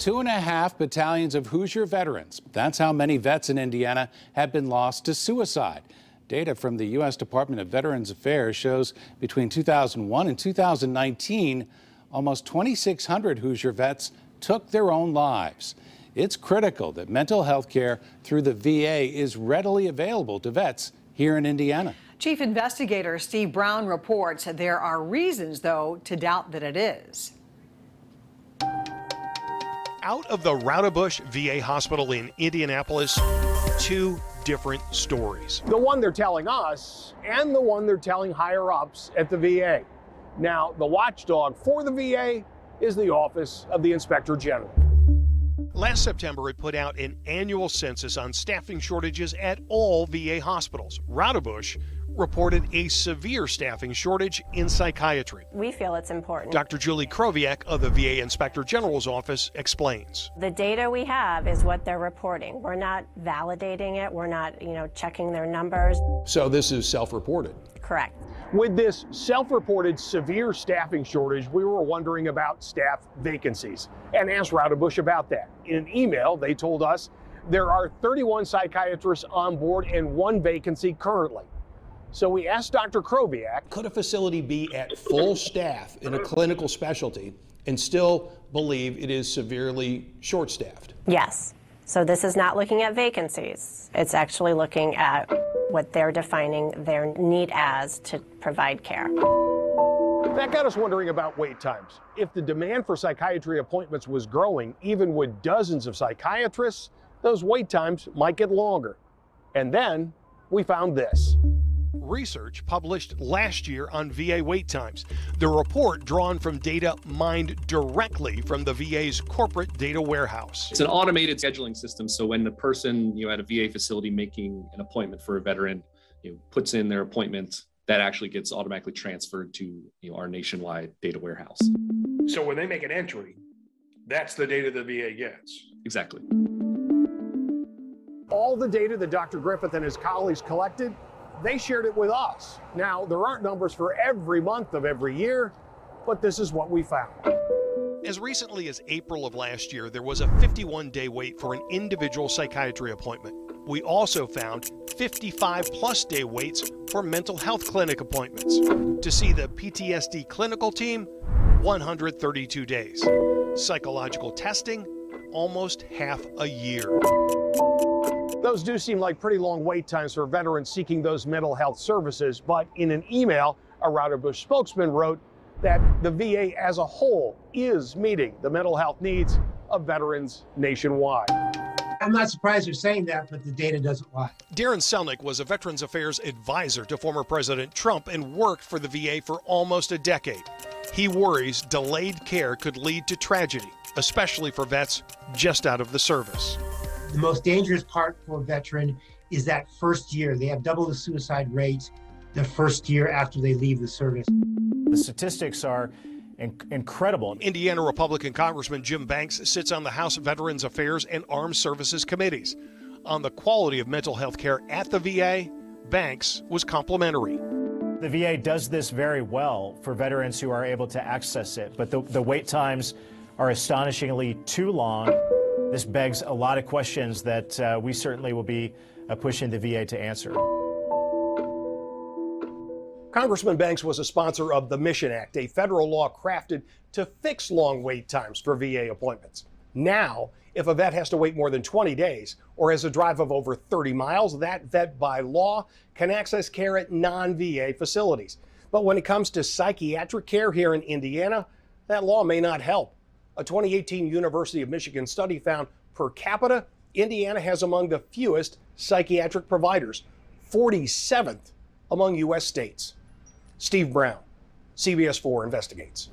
Two and a half battalions of Hoosier veterans. That's how many vets in Indiana have been lost to suicide. Data from the U.S. Department of Veterans Affairs shows between 2001 and 2019, almost 2,600 Hoosier vets took their own lives. It's critical that mental health care through the VA is readily available to vets here in Indiana. Chief Investigator Steve Brown reports there are reasons, though, to doubt that it is out of the Roudebush VA hospital in Indianapolis, two different stories. The one they're telling us and the one they're telling higher ups at the VA. Now, the watchdog for the VA is the Office of the Inspector General. Last September, it put out an annual census on staffing shortages at all VA hospitals. Roudebush reported a severe staffing shortage in psychiatry. We feel it's important. Dr. Julie Kroviak of the VA Inspector General's office explains. The data we have is what they're reporting. We're not validating it. We're not, you know, checking their numbers. So this is self-reported. Correct. With this self-reported severe staffing shortage, we were wondering about staff vacancies and asked Roudebush about that. In an email, they told us there are 31 psychiatrists on board and one vacancy currently. So we asked Dr. Kroviak, could a facility be at full staff in a clinical specialty and still believe it is severely short-staffed? Yes. So this is not looking at vacancies. It's actually looking at what they're defining their need as to provide care. That got us wondering about wait times. If the demand for psychiatry appointments was growing, even with dozens of psychiatrists, those wait times might get longer. And then we found this research published last year on VA wait times. The report drawn from data mined directly from the VA's corporate data warehouse. It's an automated scheduling system. So when the person you know, at a VA facility making an appointment for a veteran you know, puts in their appointment, that actually gets automatically transferred to you know, our nationwide data warehouse. So when they make an entry, that's the data the VA gets. Exactly. All the data that Dr. Griffith and his colleagues collected they shared it with us. Now, there aren't numbers for every month of every year, but this is what we found. As recently as April of last year, there was a 51 day wait for an individual psychiatry appointment. We also found 55 plus day waits for mental health clinic appointments. To see the PTSD clinical team, 132 days. Psychological testing, almost half a year. Those do seem like pretty long wait times for veterans seeking those mental health services, but in an email, a Roudebush spokesman wrote that the VA as a whole is meeting the mental health needs of veterans nationwide. I'm not surprised you're saying that, but the data doesn't lie. Darin Selnick was a Veterans Affairs advisor to former President Trump and worked for the VA for almost a decade. He worries delayed care could lead to tragedy, especially for vets just out of the service. The most dangerous part for a veteran is that first year. They have double the suicide rate the first year after they leave the service. The statistics are incredible. Indiana Republican Congressman Jim Banks sits on the House Veterans Affairs and Armed Services committees. On the quality of mental health care at the VA, Banks was complimentary. The VA does this very well for veterans who are able to access it, but the, the wait times are astonishingly too long. This begs a lot of questions that uh, we certainly will be uh, pushing the VA to answer. Congressman Banks was a sponsor of the Mission Act, a federal law crafted to fix long wait times for VA appointments. Now, if a vet has to wait more than 20 days or has a drive of over 30 miles, that vet by law can access care at non VA facilities. But when it comes to psychiatric care here in Indiana, that law may not help. A 2018 University of Michigan study found per capita, Indiana has among the fewest psychiatric providers, 47th among U.S. states. Steve Brown, CBS 4 investigates.